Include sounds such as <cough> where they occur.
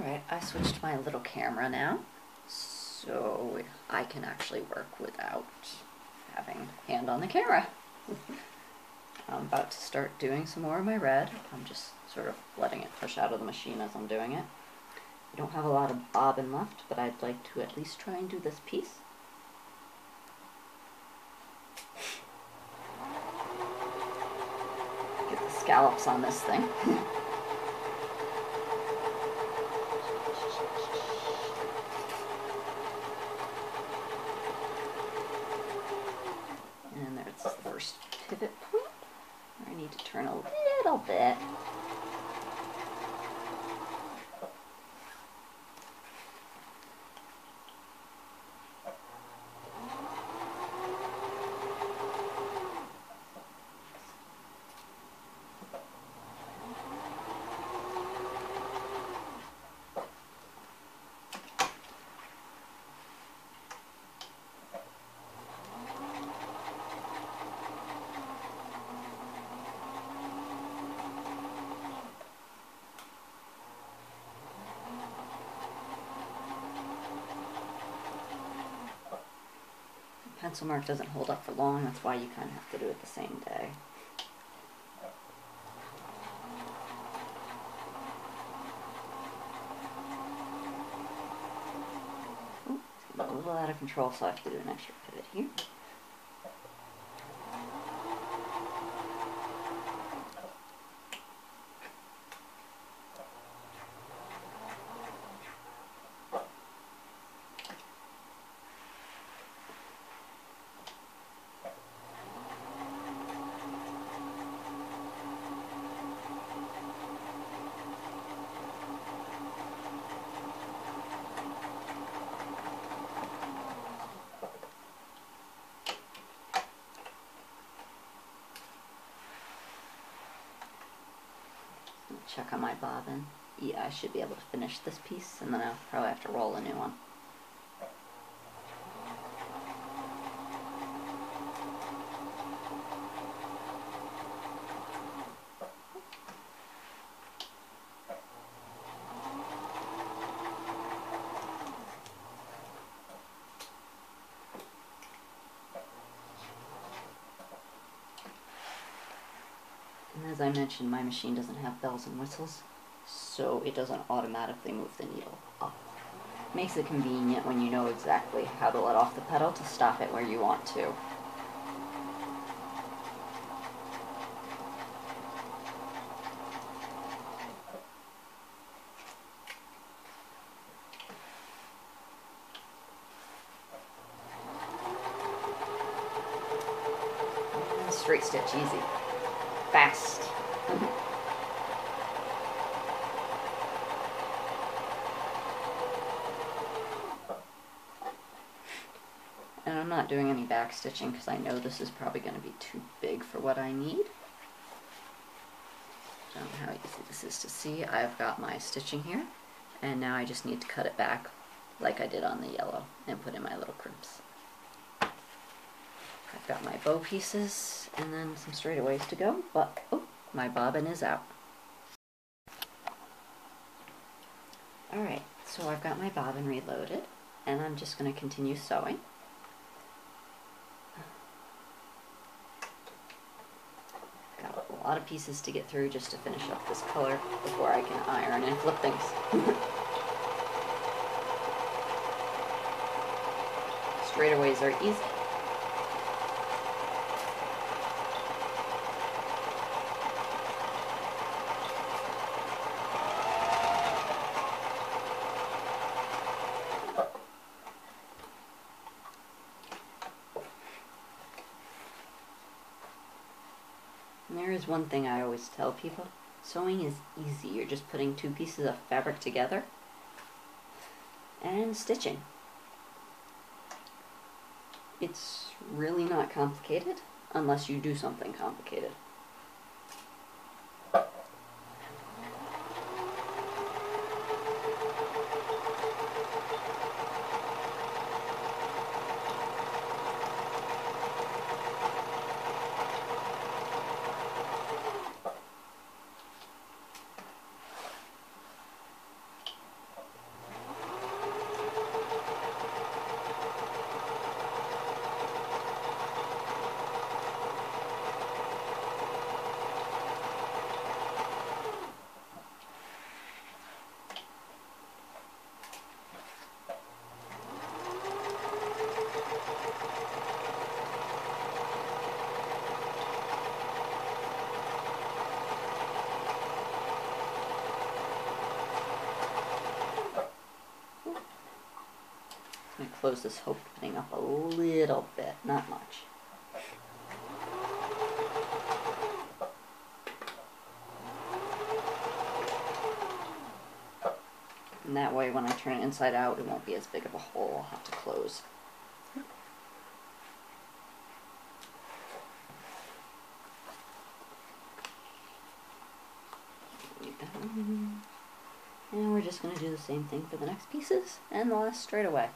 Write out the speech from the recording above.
Alright, I switched my little camera now, so I can actually work without having hand on the camera. <laughs> I'm about to start doing some more of my red. I'm just sort of letting it push out of the machine as I'm doing it. I don't have a lot of bobbin left, but I'd like to at least try and do this piece. Get the scallops on this thing. <laughs> and there's the first pivot point. I need to turn a little bit. Pencil mark doesn't hold up for long, that's why you kind of have to do it the same day. Ooh, a little out of control, so I have to do an extra pivot here. Check on my bobbin. Yeah, I should be able to finish this piece, and then I'll probably have to roll a new one. And as I mentioned, my machine doesn't have bells and whistles, so it doesn't automatically move the needle up. Makes it convenient when you know exactly how to let off the pedal to stop it where you want to. Straight stitch, easy. Fast. and I'm not doing any back stitching because I know this is probably going to be too big for what I need. I don't know how easy this is to see. I've got my stitching here and now I just need to cut it back like I did on the yellow and put in my little crimps. Got my bow pieces and then some straightaways to go, but oh, my bobbin is out. Alright, so I've got my bobbin reloaded and I'm just going to continue sewing. Got a lot of pieces to get through just to finish up this color before I can iron and flip things. <laughs> Straightaways are easy. There is one thing I always tell people. Sewing is easy. You're just putting two pieces of fabric together and stitching. It's really not complicated unless you do something complicated. Close this opening up a little bit, not much. And that way, when I turn it inside out, it won't be as big of a hole I'll have to close. And we're just going to do the same thing for the next pieces and the last straightaway. away.